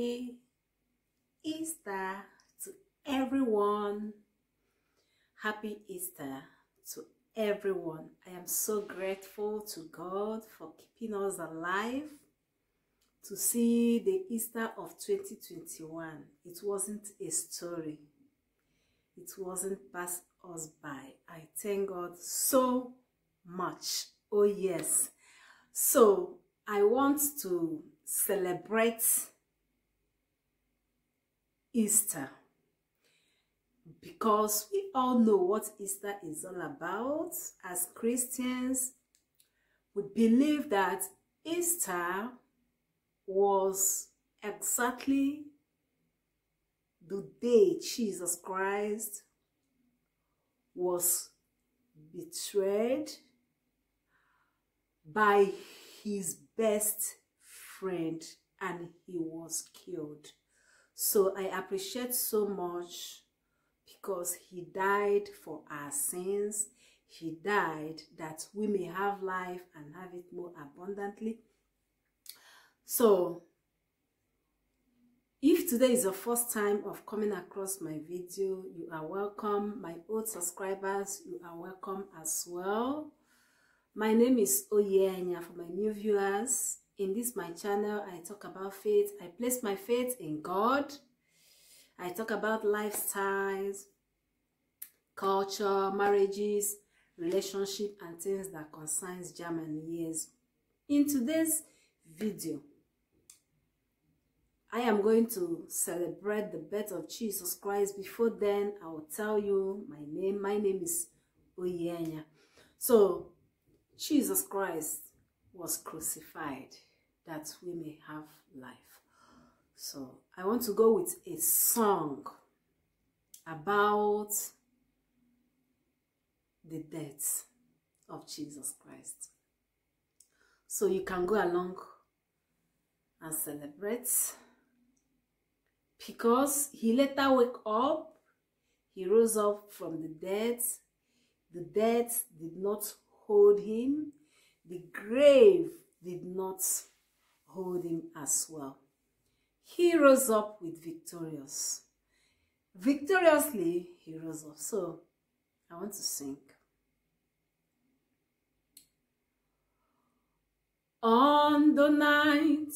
Happy Easter to everyone. Happy Easter to everyone. I am so grateful to God for keeping us alive to see the Easter of 2021. It wasn't a story. It wasn't passed us by. I thank God so much. Oh yes. So I want to celebrate Easter because we all know what Easter is all about. As Christians, we believe that Easter was exactly the day Jesus Christ was betrayed by his best friend and he was killed. So I appreciate so much because he died for our sins. He died that we may have life and have it more abundantly. So if today is the first time of coming across my video, you are welcome. My old subscribers, you are welcome as well. My name is Oyinye for my new viewers. In this my channel, I talk about faith. I place my faith in God. I talk about lifestyles, culture, marriages, relationship, and things that concerns German years. In today's video, I am going to celebrate the birth of Jesus Christ. Before then, I will tell you my name. My name is Oyinye. So, Jesus Christ was crucified that we may have life. So, I want to go with a song about the death of Jesus Christ. So you can go along and celebrate because he later woke up, he rose up from the dead. The dead did not hold him. The grave did not hold him as well. He rose up with victorious. Victoriously, he rose up. So, I want to sing. On the night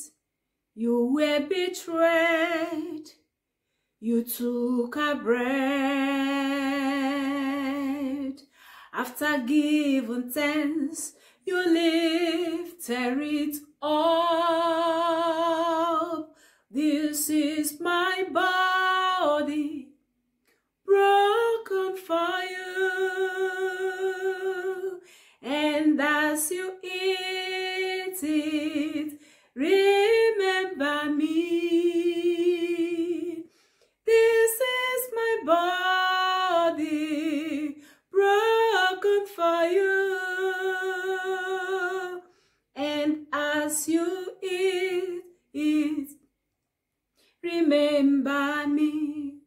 you were betrayed, you took a bread. After giving thanks, you lifted it up. This is my body, broken for you. And as you eat it, as you eat it, remember me.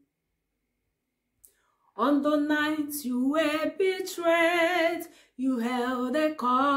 On the night you were betrayed, you held a cup.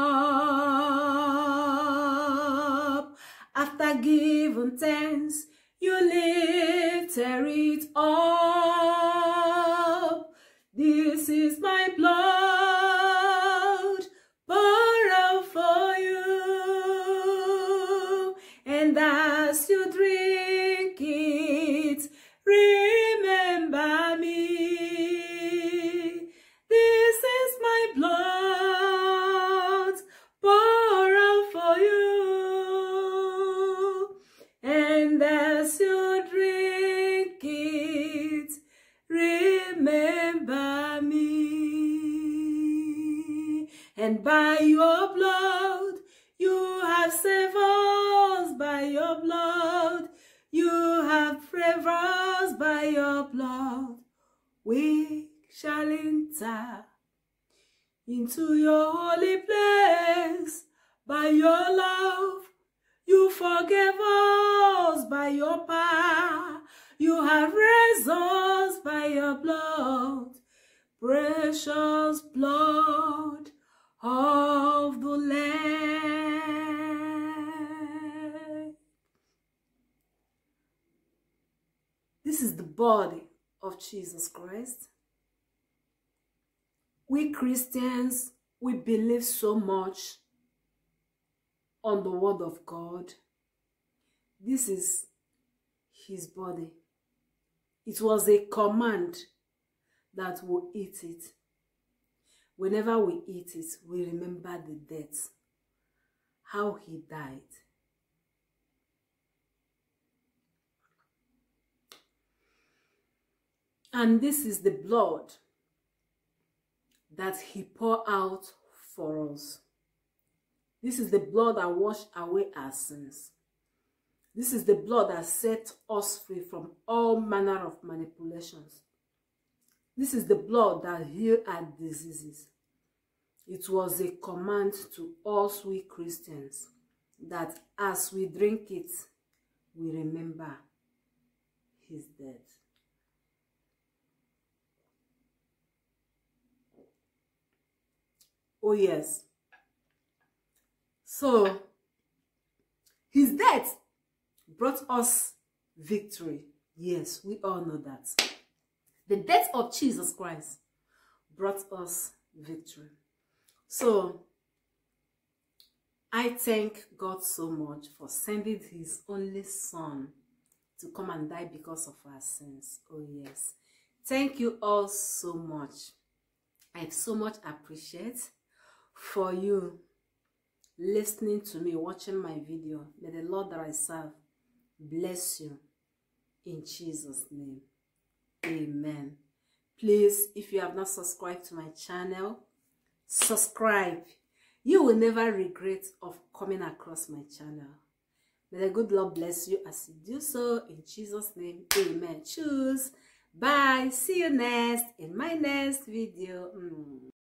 And by your blood, you have saved us by your blood. You have saved us by your blood. We shall enter into your holy place by your love. You forgive us by your power. You have raised us by your blood. Precious blood of the Lamb. This is the body of Jesus Christ. We Christians, we believe so much on the word of God. This is his body. It was a command that we eat it. Whenever we eat it, we remember the death, how he died. And this is the blood that he poured out for us. This is the blood that washed away our sins. This is the blood that set us free from all manner of manipulations. This is the blood that healed our diseases. It was a command to us we Christians that as we drink it, we remember his death. Oh yes. So, his death brought us victory. Yes, we all know that. The death of Jesus Christ brought us victory. So, I thank God so much for sending his only son to come and die because of our sins. Oh yes. Thank you all so much. I so much appreciate for you listening to me, watching my video. May the Lord that I serve bless you in Jesus' name. Amen. Please, if you have not subscribed to my channel, subscribe. You will never regret of coming across my channel. May the good Lord bless you as you do so in Jesus' name. Amen. Choose. Bye. See you next in my next video. Mm.